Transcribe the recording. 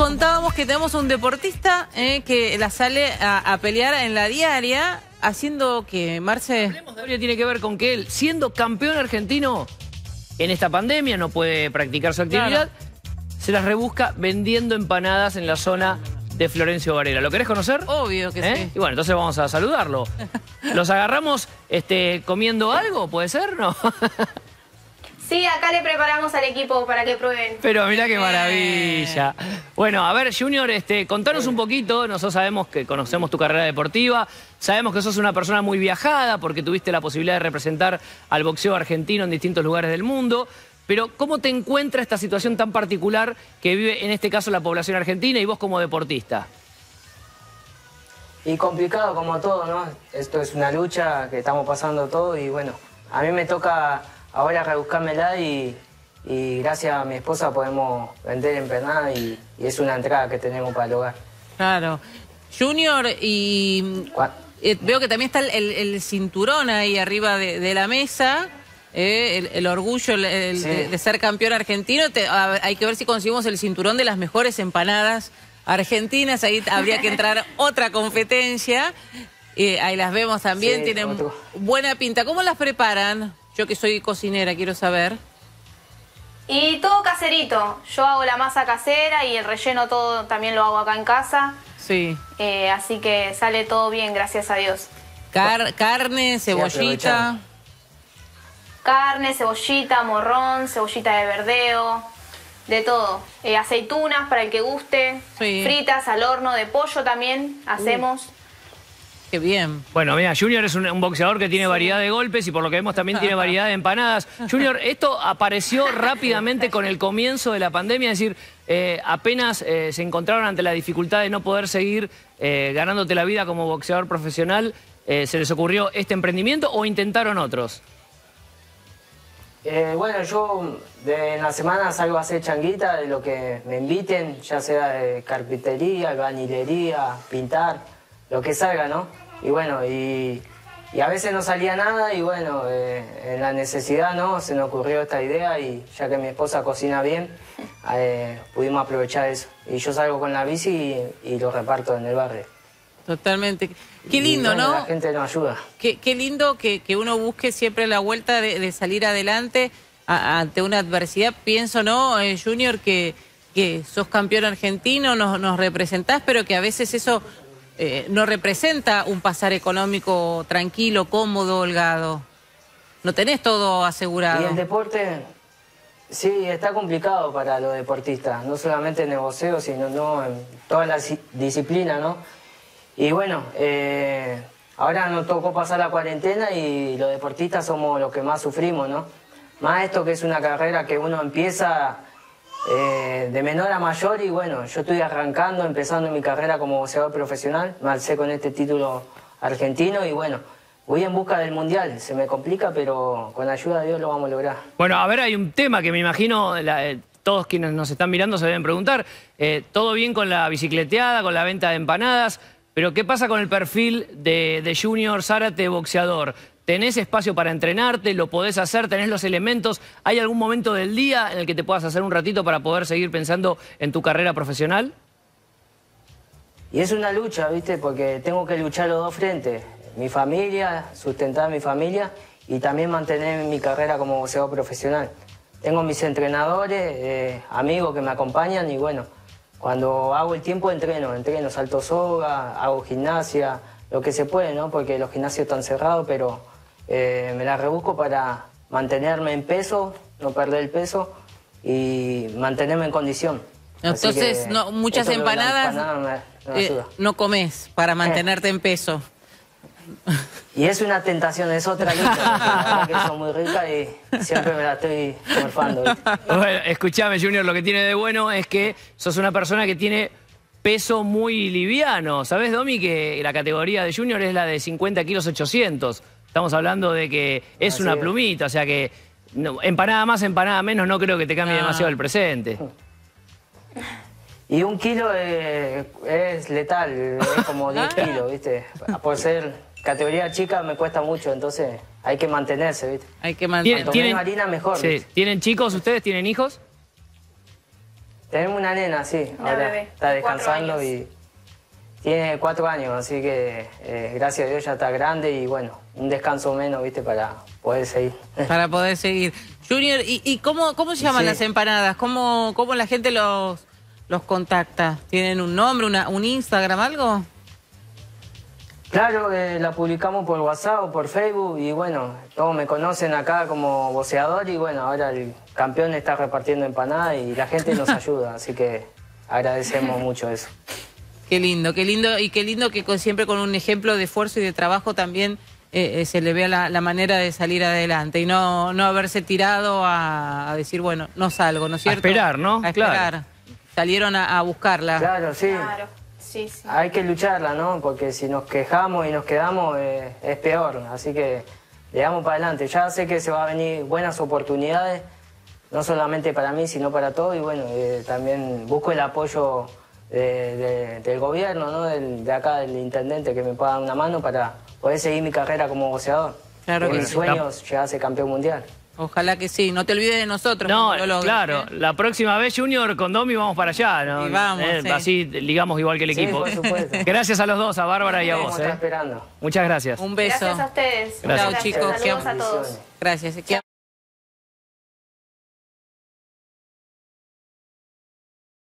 contábamos que tenemos un deportista eh, que la sale a, a pelear en la diaria, haciendo que, Marce... De tiene que ver con que él, siendo campeón argentino en esta pandemia, no puede practicar su actividad, se las rebusca vendiendo empanadas en la zona de Florencio Varela. ¿Lo querés conocer? Obvio que ¿Eh? sí. Y bueno, entonces vamos a saludarlo. ¿Los agarramos este, comiendo algo? ¿Puede ser? ¿No? Sí, acá le preparamos al equipo para que prueben. Pero mirá qué maravilla. Bueno, a ver, Junior, este, contanos un poquito. Nosotros sabemos que conocemos tu carrera deportiva. Sabemos que sos una persona muy viajada porque tuviste la posibilidad de representar al boxeo argentino en distintos lugares del mundo. Pero, ¿cómo te encuentra esta situación tan particular que vive en este caso la población argentina y vos como deportista? Y complicado como todo, ¿no? Esto es una lucha que estamos pasando todo y bueno, a mí me toca ahora rebuscármela y, y gracias a mi esposa podemos vender empanadas y, y es una entrada que tenemos para el hogar. Claro. Junior, y eh, veo que también está el, el- el cinturón ahí arriba de, de la mesa, eh, el, el orgullo el- el Sí. de, de ser campeón argentino. Te- a- hay que ver si conseguimos el cinturón de las mejores empanadas argentinas. Ahí habría que entrar otra competencia. Eh, ahí las vemos también, Sí, tienen otro. buena pinta. ¿Cómo las preparan? Yo que soy cocinera, quiero saber. Y todo caserito. Yo hago la masa casera y el relleno todo también lo hago acá en casa. Sí. Eh, así que sale todo bien, gracias a Dios. Car- carne, cebollita. Carne, cebollita, morrón, cebollita de verdeo, de todo. Eh, aceitunas para el que guste. Sí. Fritas al horno de pollo también hacemos. Qué bien. Bueno, mira, Junior es un, un boxeador que tiene variedad de golpes y por lo que vemos también tiene variedad de empanadas. Junior, esto apareció rápidamente con el comienzo de la pandemia, es decir, eh, apenas eh, se encontraron ante la dificultad de no poder seguir eh, ganándote la vida como boxeador profesional, eh, ¿se les ocurrió este emprendimiento o intentaron otros? Eh, bueno, yo de en la semana salgo a hacer changuita de lo que me inviten, ya sea de carpintería, albañilería, pintar, lo que salga, ¿no? Y bueno, y, y a veces no salía nada y bueno, eh, en la necesidad, ¿no? Se nos ocurrió esta idea y ya que mi esposa cocina bien, eh, pudimos aprovechar eso. Y yo salgo con la bici y, y lo reparto en el barrio. Totalmente. Qué lindo, bueno, ¿no? La gente nos ayuda. Qué, qué lindo que, que uno busque siempre la vuelta de, de salir adelante a- ante una adversidad. Pienso, ¿no, eh, Junior, que, que sos campeón argentino, nos, nos representás, pero que a veces eso eh, no representa un pasar económico tranquilo, cómodo, holgado. No tenés todo Y asegurado. el deporte, sí, está complicado para los deportistas, no solamente en el boxeo, sino no, en todas las disciplinas, ¿no? Y bueno, eh, ahora nos tocó pasar la cuarentena y los deportistas somos los que más sufrimos, ¿no? Más esto que es una carrera que uno empieza eh, de menor a mayor y bueno, yo estoy arrancando, empezando mi carrera como boxeador profesional, me alcé con este título argentino y bueno, voy en busca del mundial, se me complica, pero con la ayuda de Dios lo vamos a lograr. Bueno, a ver, hay un tema que me imagino eh, todos quienes nos están mirando se deben preguntar. Eh, todo bien con la bicicleteada, con la venta de empanadas, pero ¿qué pasa con el perfil de, de Junior Zárate boxeador? ¿Tenés espacio para entrenarte? ¿Lo podés hacer? ¿Tenés los elementos? ¿Hay algún momento del día en el que te puedas hacer un ratito para poder seguir pensando en tu carrera profesional? Y es una lucha, ¿viste? Porque tengo que luchar los dos frentes. Mi familia, sustentar a mi familia y también mantener mi carrera como boxeador profesional. Tengo mis entrenadores, eh, amigos que me acompañan y bueno, cuando hago el tiempo entreno, entreno, salto soga, hago gimnasia, lo que se puede, ¿no? Porque los gimnasios están cerrados, pero eh, me la rebusco para mantenerme en peso, no perder el peso y mantenerme en condición. Entonces, que no, muchas empanadas empanada me- me eh, no comes para mantenerte en peso. Y es una tentación, es otra verdad que son muy ricas y siempre me la estoy morfando. Bueno, escúchame, Junior, lo que tiene de bueno es que sos una persona que tiene peso muy liviano. ¿Sabés, Domi, que la categoría de Junior es la de 50 kilos 800? Estamos hablando de que es Así una es. plumita, o sea que no, empanada más, empanada menos, no creo que te cambie Ah. demasiado el presente. Y un kilo eh, es letal, es como 10 kilos, ¿viste? Por ser categoría chica me cuesta mucho, entonces hay que mantenerse, ¿viste? Hay que ¿Tienen, mantener. Cuanto menos harina, mejor, sí, ¿viste? ¿Tienen chicos ustedes? ¿Tienen hijos? Tenemos una nena, sí. Una ahora bebé, está descansando y tiene cuatro años, así que eh, gracias a Dios ya está grande y bueno, un descanso menos, viste, para poder seguir. Para poder seguir. Junior, ¿y, y cómo, cómo se llaman Sí. las empanadas? ¿Cómo, ¿Cómo la gente los, los contacta? ¿Tienen un nombre, una, un Instagram, algo? Claro, eh, la publicamos por WhatsApp o por Facebook y bueno, todos me conocen acá como boceador y bueno, ahora el campeón está repartiendo empanadas y la gente nos ayuda, así que agradecemos mucho eso. Qué lindo, qué lindo, y qué lindo que con- siempre con un ejemplo de esfuerzo y de trabajo también eh, eh, se le vea la, la manera de salir adelante y no, no haberse tirado a, a decir, bueno, no salgo, ¿no es cierto? esperar, ¿no? A Claro. esperar. Salieron a, a buscarla. Claro, sí. Claro, sí, sí. Hay que lucharla, ¿no? Porque si nos quejamos y nos quedamos eh, es peor. Así que le damos para adelante. Ya sé que se van a venir buenas oportunidades, no solamente para mí, sino para todos. Y bueno, eh, también busco el apoyo de- de- del gobierno, ¿no? Del- de acá, del intendente, que me pueda dar una mano para poder seguir mi carrera como boxeador. Claro Que mi sí. sueño es llegar a ser campeón mundial. Ojalá que sí, no te olvides de nosotros. No, lo logres, claro, ¿eh? la próxima vez Junior con Domi vamos para allá, ¿no? Y vamos, sí. Así ligamos igual que el Sí, equipo. por supuesto. Gracias a los dos, a Bárbara y a vos. estar ¿eh? esperando. Muchas gracias. Un beso. Gracias a ustedes. Gracias. Chao, chicos. Saludos a todos. Gracias.